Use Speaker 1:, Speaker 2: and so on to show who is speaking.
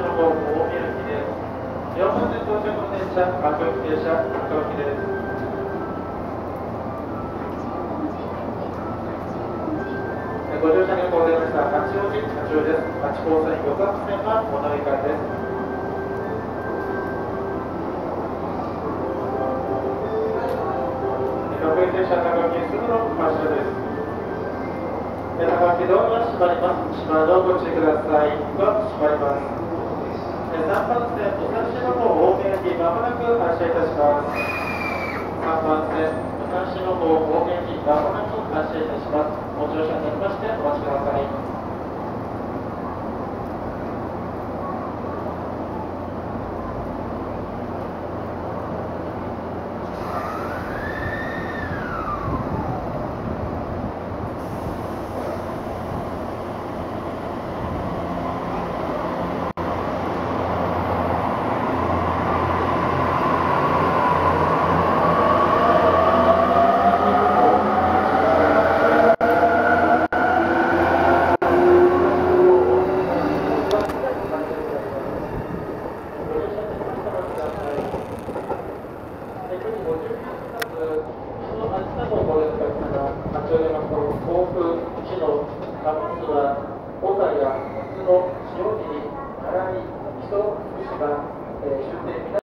Speaker 1: の方ご乗車にご八王子八王子です。八線線はお乗り換えです。各駅停車高木す。ぐの発車です。高木ドアが閉まります。閉まるのをご注意ください。が閉まります。3番線、武蔵野の方面駅、まもなく発車いたします。3番線、武蔵野の方面駅、まもなく発車いたします。ご乗車になりましてお待ちください。甲府、市の貨物は、小田や、通の、塩尻、原井、木曽、福島、えー、終点